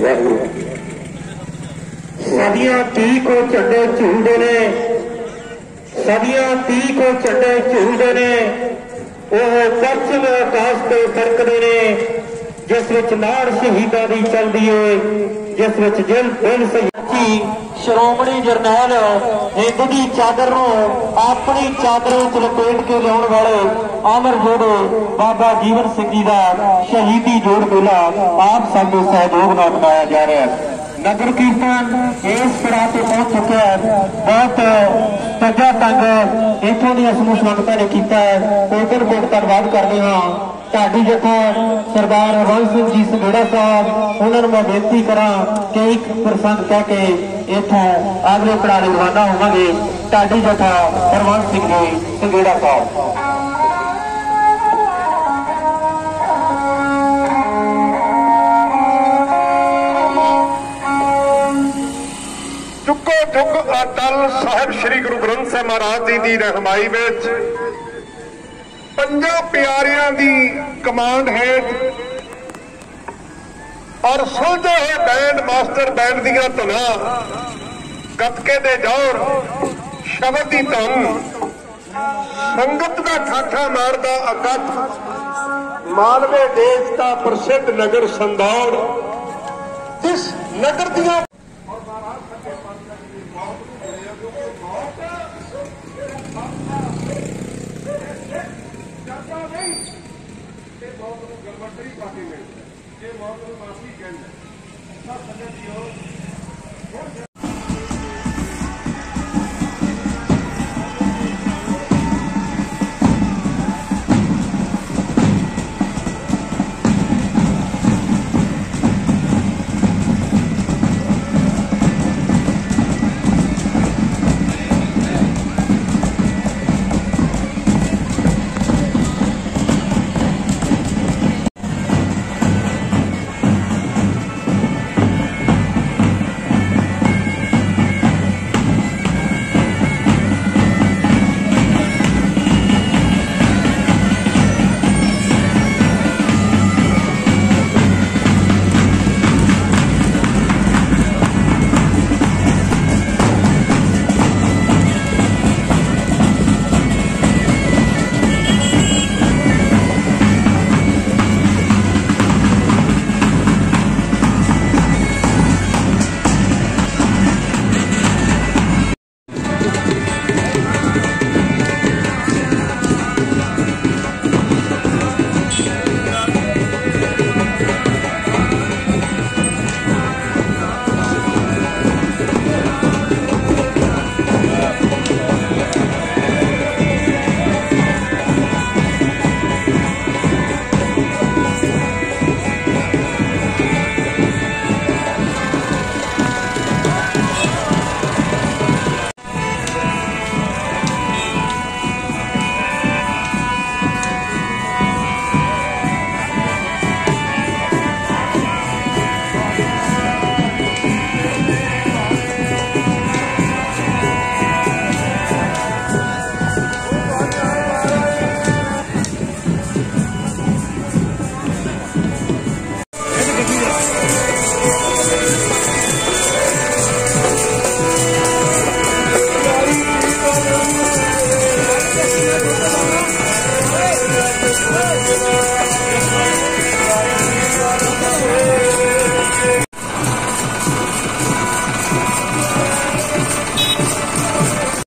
ਵਾਹਿਗੁਰੂ ਸਦੀਆਂ ਤੀ ਕੋ ਝੰਡੇ ਝੂਲਦੇ ਨੇ। ਸਦੀਆਂ ਤੀ ਕੋ ਝੰਡੇ ਝੂਲਦੇ ਨੇ। ਉਹ ਪਰਚਮ ਆਕਾਸ਼ ਤੇ ਸਰਕਦੇ ਨੇ। ਜਿਸ ਵਿੱਚ ਨਾੜ ਸ਼ਹੀਦਾਂ ਦੀ ਚੱਲਦੀ ਏ, ਜਿਸ ਵਿੱਚ ਜਿਲ ਦਿਨ ਸਹੀ ਸੱਚੀ ਸ਼੍ਰੋਮਣੀ ਜਰਨੈਲ ਹਿੰਦ ਦੀ ਚਾਦਰ ਨੂੰ ਆਪਣੀ ਚਾਦਰ ਵਿੱਚ ਲਪੇਟ ਕੇ ਲਿਆਉਣ ਵਾਲੇ ਅਮਰ ਜੋੜੇ ਬਾਬਾ ਜੀਵਨ ਸਿੰਘ ਜੀ ਦਾ ਸ਼ਹੀਦੀ ਜੋੜ ਮੇਲਾ ਆਪ ਸਭ ਦੇ ਸਹਿਯੋਗ ਨਾਲ ਮਨਾਇਆ ਜਾ ਰਿਹਾ ਹੈ। ਨਗਰ ਕੀਰਤਨ ਇਸ ਪੜਾਅ ਤੇ ਪਹੁੰਚ ਚੁੱਕਿਆ ਹੈ। ਬਹੁਤ ਤੱਜਾ ਤੰਗ ਇਥੋਂ ਦੀਆਂ ਸਮੂਹ ਸੰਗਤਾਂ ਨੇ ਕੀਤਾ ਹੈ। ਕੋਟਰ ਕੋਟ ਧੰਨਵਾਦ ਕਰਦੇ ਹਾਂ। ਢਾਡੀ ਜਥਾ ਸਰਦਾਰ ਹਰਵੰਸ ਸਿੰਘ ਜੀ ਸੰਘੇੜਾ ਸਾਹਿਬ, ਉਹਨਾਂ ਨੂੰ ਮੈਂ ਬੇਨਤੀ ਕਰਾਂ ਕਿ ਇੱਕ ਪ੍ਰਸੰਗ ਕਹਿ ਕੇ ਇੱਥੋਂ ਅਗਲੇ ਪੜਾਅ ਲਈ ਰਵਾਨਾ ਹੋਵਾਂਗੇ। ਢਾਡੀ ਜਥਾ ਹਰਵੰਸ ਸਿੰਘ ਜੀ ਸੰਘੇੜਾ ਸਾਹਿਬ। ਚੁੱਕ ਸਾਹਿਬ ਸ੍ਰੀ ਗੁਰੂ ਗ੍ਰੰਥ ਸਾਹਿਬ ਮਹਾਰਾਜ ਜੀ ਦੀ ਰਹਿਨਮਾਈ ਵਿੱਚ ਪੰਜਾਂ ਪਿਆਰਿਆਂ ਦੀ ਕਮਾਂਡ ਹੇਠ ਔਰ ਸੁਲਝੇ ਹੋਏ ਬੈਂਡ, ਮਾਸਟਰ ਬੈਂਡ ਦੀਆਂ ਧੁਨਾਂ ਗੱਤਕੇ ਦੇ ਜੋਰ ਸ਼ਬਦ ਦੀ ਧੁਨ, ਸੰਗਤ ਦਾ ਠਾਠਾ ਮਾਰਦਾ ਇਕੱਠ ਮਾਲਵੇ ਦੇਸ਼ ਦਾ ਪ੍ਰਸਿੱਧ ਨਗਰ ਸੰਦੌੜ, ਇਸ ਨਗਰ ਦੀਆਂ